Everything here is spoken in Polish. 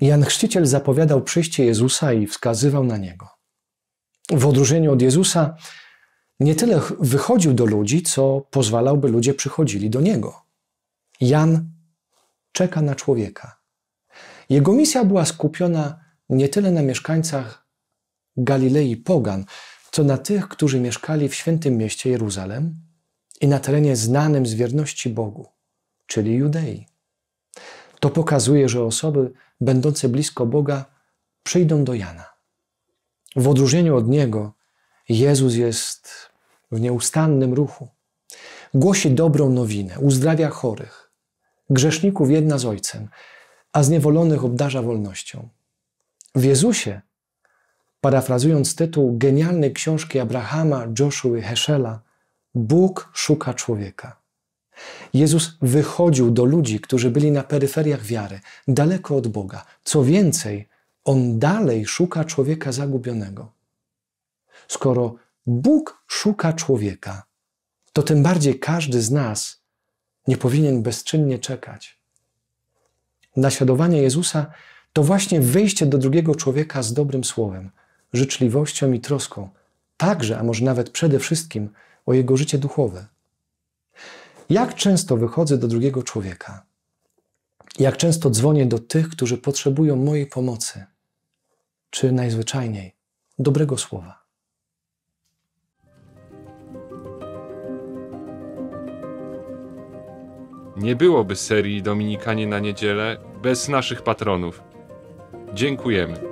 Jan Chrzciciel zapowiadał przyjście Jezusa i wskazywał na niego. W odróżnieniu od Jezusa nie tyle wychodził do ludzi, co pozwalał, by ludzie przychodzili do niego. Jan czeka na człowieka. Jego misja była skupiona nie tyle na mieszkańcach Galilei Pogan, co na tych, którzy mieszkali w świętym mieście Jeruzalem i na terenie znanym z wierności Bogu, czyli Judei. To pokazuje, że osoby będące blisko Boga przyjdą do Jana. W odróżnieniu od niego, Jezus jest w nieustannym ruchu. Głosi dobrą nowinę, uzdrawia chorych, grzeszników jedna z Ojcem, a zniewolonych obdarza wolnością. W Jezusie, parafrazując tytuł genialnej książki Abrahama, Joshua Heschela, Bóg szuka człowieka. Jezus wychodził do ludzi, którzy byli na peryferiach wiary, daleko od Boga. Co więcej, on dalej szuka człowieka zagubionego. Skoro Bóg szuka człowieka, to tym bardziej każdy z nas nie powinien bezczynnie czekać. Naśladowanie Jezusa to właśnie wyjście do drugiego człowieka z dobrym słowem, życzliwością i troską, także, a może nawet przede wszystkim, o jego życie duchowe. Jak często wychodzę do drugiego człowieka? Jak często dzwonię do tych, którzy potrzebują mojej pomocy? Czy najzwyczajniej dobrego słowa? Nie byłoby serii Dominikanie na niedzielę bez naszych patronów. Dziękujemy.